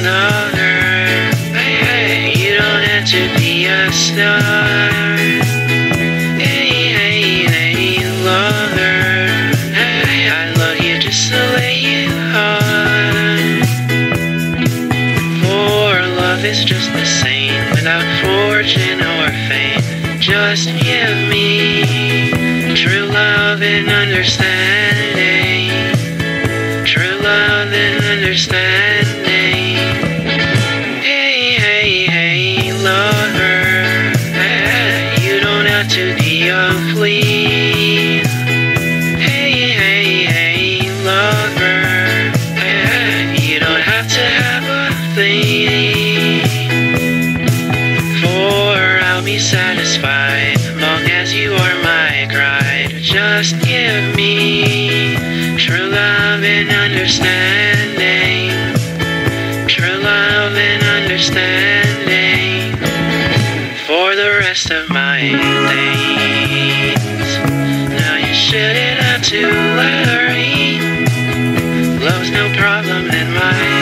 another. Hey, hey, you don't have to be a star. Hey, hey, lover. Hey, I love you just the way you are. Love is just the same without fortune or fame. Just give me true love and understanding. True love and understanding. To a flea. Hey, hey, hey, lover. eh, You don't have to have a thing. For I'll be satisfied long as you are my bride. Just give me true love and understanding. True love and understanding for the rest of my no problem in my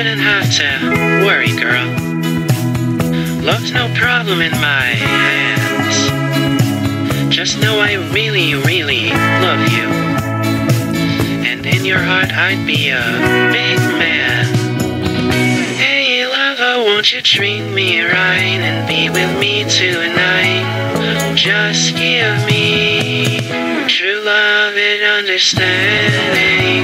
shouldn't have to worry, girl. Love's no problem in my hands. Just know I really, really love you. And in your heart, I'd be a big man. Hey, lover, won't you treat me right and be with me tonight? Just give me. True love and understanding.